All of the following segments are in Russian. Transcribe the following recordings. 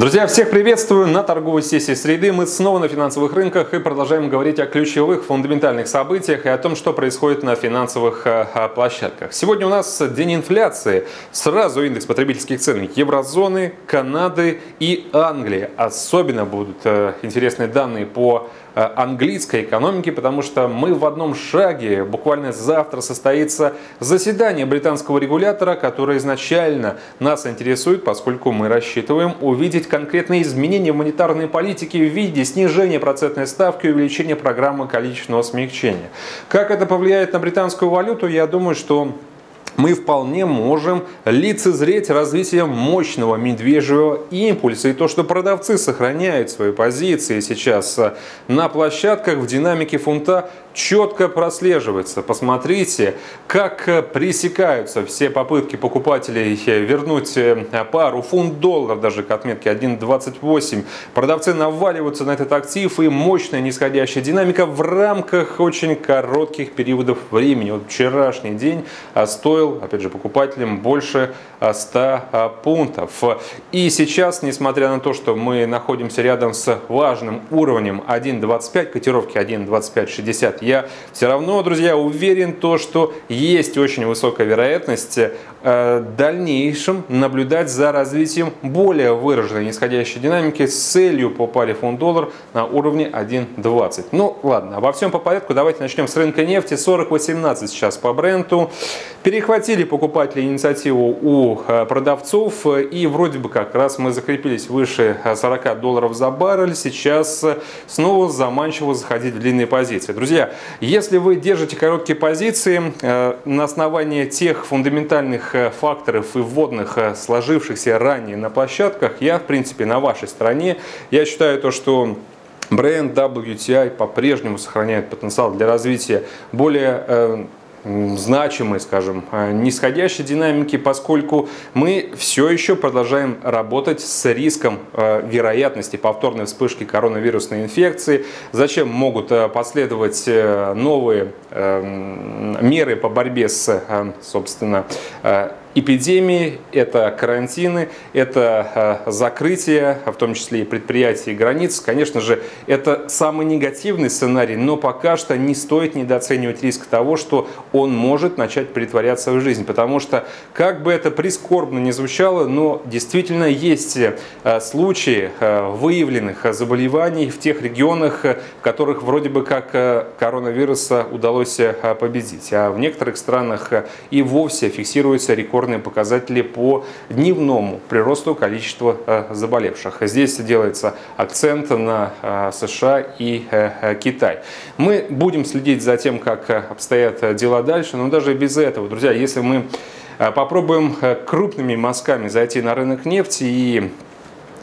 Друзья, всех приветствую на торговой сессии среды. Мы снова на финансовых рынках и продолжаем говорить о ключевых фундаментальных событиях и о том, что происходит на финансовых э, э, площадках. Сегодня у нас день инфляции. Сразу индекс потребительских цен еврозоны, Канады и Англии. Особенно будут э, интересные данные по английской экономики, потому что мы в одном шаге. Буквально завтра состоится заседание британского регулятора, которое изначально нас интересует, поскольку мы рассчитываем увидеть конкретные изменения в монетарной политике в виде снижения процентной ставки и увеличения программы количественного смягчения. Как это повлияет на британскую валюту, я думаю, что мы вполне можем лицезреть развитие мощного медвежьего импульса. И то, что продавцы сохраняют свои позиции сейчас на площадках в динамике фунта, четко прослеживается. Посмотрите, как пресекаются все попытки покупателей вернуть э, пару фунт-доллар даже к отметке 1.28. Продавцы наваливаются на этот актив и мощная нисходящая динамика в рамках очень коротких периодов времени. Вот вчерашний день а, стоил, опять же, покупателям больше 100 а, а, пунктов. И сейчас, несмотря на то, что мы находимся рядом с важным уровнем 1.25, котировки 1.2560, я все равно, друзья, уверен то, что есть очень высокая вероятность э, дальнейшем наблюдать за развитием более выраженной нисходящей динамики с целью по паре фунт-доллар на уровне 1.20. Ну ладно, обо всем по порядку. Давайте начнем с рынка нефти. 40.18 сейчас по бренду. Перехватили покупатели инициативу у э, продавцов и вроде бы как раз мы закрепились выше 40 долларов за баррель. Сейчас снова заманчиво заходить в длинные позиции. Друзья, если вы держите короткие позиции э, на основании тех фундаментальных э, факторов и вводных, э, сложившихся ранее на площадках, я, в принципе, на вашей стороне. Я считаю то, что бренд WTI по-прежнему сохраняет потенциал для развития более значимой, скажем, а, нисходящей динамики, поскольку мы все еще продолжаем работать с риском а, вероятности повторной вспышки коронавирусной инфекции. Зачем могут а, последовать э, новые меры по борьбе с, собственно, эпидемии, это карантины, это э, закрытие, в том числе и предприятий и границ. Конечно же, это самый негативный сценарий, но пока что не стоит недооценивать риск того, что он может начать притворяться в жизнь. Потому что, как бы это прискорбно не звучало, но действительно есть э, случаи э, выявленных заболеваний в тех регионах, в которых вроде бы как коронавируса удалось победить. А в некоторых странах и вовсе фиксируется рекорд рекордные показатели по дневному приросту количества э, заболевших. Здесь делается акцент на э, США и э, Китай. Мы будем следить за тем, как обстоят дела дальше, но даже без этого, друзья, если мы попробуем крупными мазками зайти на рынок нефти и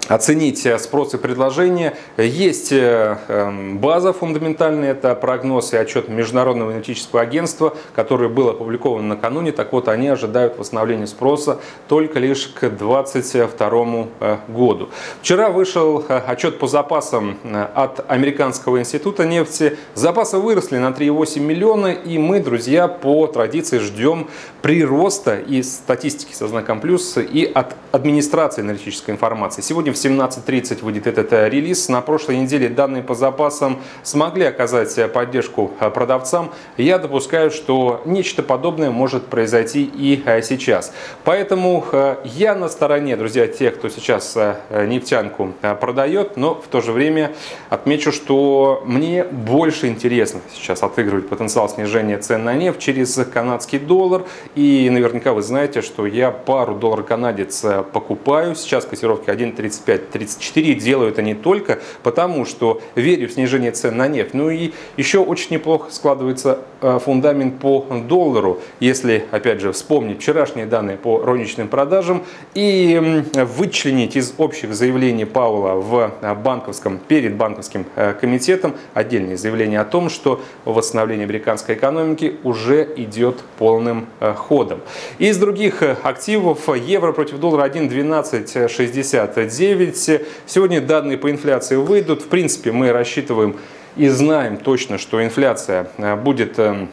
оценить э, спрос и предложение. Есть э, эм, база фундаментальная, это прогноз и отчет Международного энергетического агентства, который был опубликован накануне. Так вот, они ожидают восстановления спроса только лишь к 2022 э, году. Вчера вышел отчет по запасам от Американского института нефти. Запасы выросли на 3,8 миллиона, и мы, друзья, по традиции ждем прироста и статистики со знаком плюс и от администрации энергетической информации. Сегодня в 17.30 выйдет этот э, релиз. На прошлой неделе данные по запасам смогли оказать э, поддержку э, продавцам. Я допускаю, что нечто подобное может произойти и сейчас. Поэтому я на стороне, друзья, тех, кто сейчас нефтянку продает, но в то же время отмечу, что мне больше интересно сейчас отыгрывать потенциал снижения цен на нефть через канадский доллар. И наверняка вы знаете, что я пару доллар канадец покупаю. Сейчас котировки 1.35 35-34 делаю это не только потому, что верю в снижение цен на нефть, но и еще очень неплохо складывается э, фундамент по доллару, если, опять же, вспомнить вчерашние данные по розничным продажам и вычленить из общих заявлений Паула в э, банковском, перед банковским э, комитетом отдельные заявления о том, что восстановление американской экономики уже идет полным ходом. Из других активов евро против доллара 1.1269, 9. Сегодня данные по инфляции выйдут. В принципе, мы рассчитываем и знаем точно, что инфляция э, будет э,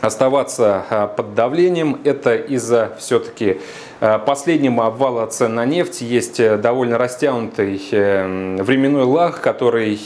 оставаться э, под давлением. Это из-за все-таки последнего обвала цен на нефть есть довольно растянутый временной лаг, который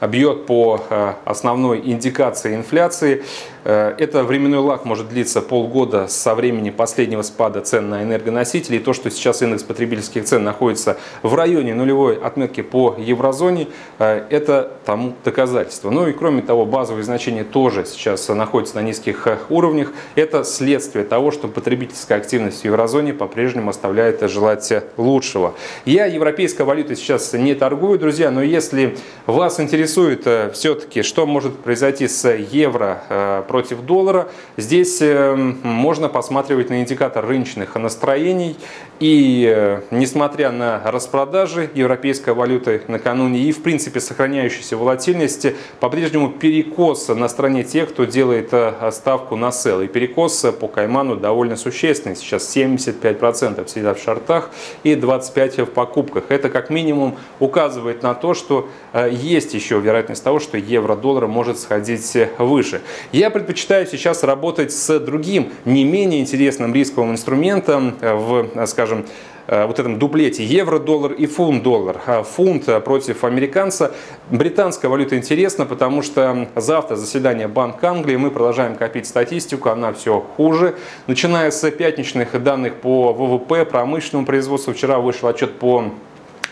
бьет по основной индикации инфляции. Э, это временной лаг может длиться полгода со времени последнего спада цен на энергоносители. И то, что сейчас индекс потребительских цен находится в районе нулевой отметки по еврозоне, э, это тому доказательство. Ну и кроме того, базовые значения тоже сейчас находятся на низких э, уровнях. Это следствие того, что потребительская активность в еврозоне по-прежнему оставляет желать лучшего. Я европейской валютой сейчас не торгую, друзья, но если вас интересует все-таки, что может произойти с евро против доллара. Здесь э, можно посматривать на индикатор рыночных настроений. И э, несмотря на распродажи европейской валюты накануне и в принципе сохраняющейся волатильности, по-прежнему перекос на стороне тех, кто делает э, ставку на сел. И перекос по Кайману довольно существенный. Сейчас 75% сидят в шортах и 25% в покупках. Это как минимум указывает на то, что есть еще вероятность того, что евро-доллар может сходить выше. Я предпочитаю сейчас работать с другим, не менее интересным рисковым инструментом в, скажем, вот этом дуплете евро-доллар и фунт-доллар. А фунт против американца. Британская валюта интересна, потому что завтра заседание Банка Англии, мы продолжаем копить статистику, она все хуже. Начиная с пятничных данных по ВВП, промышленному производству, вчера вышел отчет по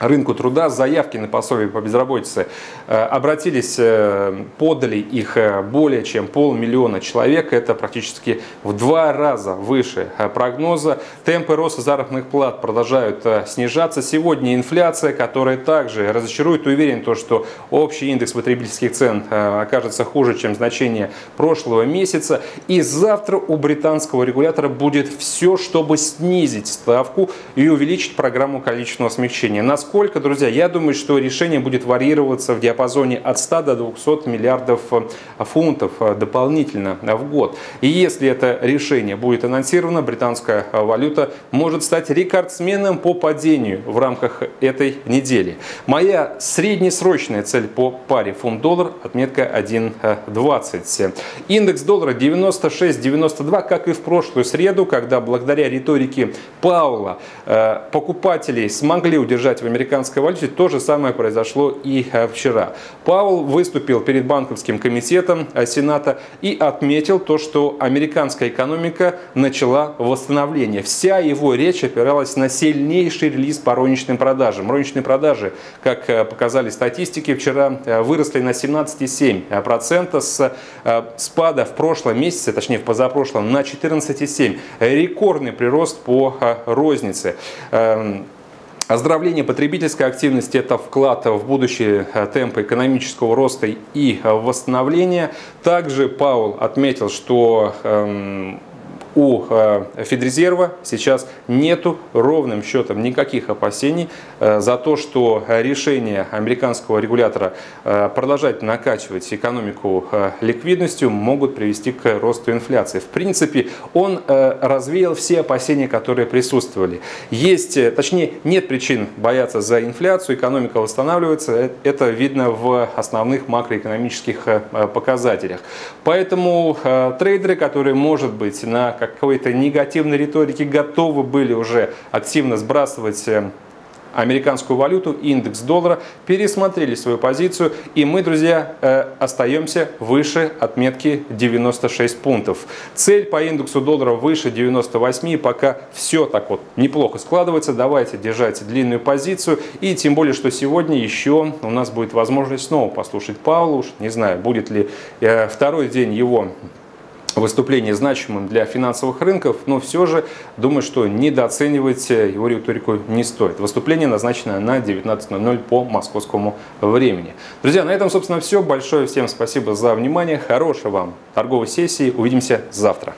рынку труда заявки на пособие по безработице э, обратились, э, подали их э, более чем полмиллиона человек. Это практически в два раза выше прогноза. Темпы роста заработных плат продолжают снижаться. Сегодня инфляция, которая также разочарует, уверен, то, что общий индекс потребительских цен окажется хуже, чем значение прошлого месяца. И завтра у британского регулятора будет все, чтобы снизить ставку и увеличить программу количественного смягчения. Насколько Сколько, друзья? Я думаю, что решение будет варьироваться в диапазоне от 100 до 200 миллиардов э, фунтов э, дополнительно в год. И если это решение будет анонсировано, британская э, валюта может стать рекордсменом по падению в рамках этой недели. Моя среднесрочная цель по паре фунт-доллар отметка 1.20. Индекс доллара 96-92, как и в прошлую среду, когда благодаря риторике Паула покупателей смогли удержать в американской валюте. То же самое произошло и э, вчера. Пауэлл выступил перед банковским комитетом э, Сената и отметил то, что американская экономика начала восстановление. Вся его речь опиралась на сильнейший релиз по розничным продажам. Розничные продажи, как э, показали статистики, вчера выросли на 17,7% с спада в прошлом месяце, точнее в позапрошлом, на 14,7%. Рекордный прирост по рознице. Оздоровление потребительской активности – это вклад в будущие э, темпы экономического роста и э, восстановления. Также Паул отметил, что эм, у э, Федрезерва сейчас нету ровным счетом никаких опасений э, за то, что решение американского регулятора э, продолжать накачивать экономику ликвидностью могут привести к росту инфляции. В принципе, он развеял все опасения, которые присутствовали. Есть, точнее, нет причин бояться за инфляцию, экономика восстанавливается, это видно в основных макроэкономических показателях. Поэтому трейдеры, которые, может быть, на какой-то негативной риторики готовы были уже активно сбрасывать э, американскую валюту, индекс доллара, пересмотрели свою позицию, и мы, друзья, э, остаемся выше отметки 96 пунктов. Цель по индексу доллара выше 98, и пока все так вот неплохо складывается, давайте держать длинную позицию, и тем более, что сегодня еще у нас будет возможность снова послушать Паула, уж не знаю, будет ли э, второй день его выступление значимым для финансовых рынков, но все же думаю, что недооценивать его риторику не стоит. Выступление назначено на 19.00 по московскому времени. Друзья, на этом, собственно, все. Большое всем спасибо за внимание. Хорошей вам торговой сессии. Увидимся завтра.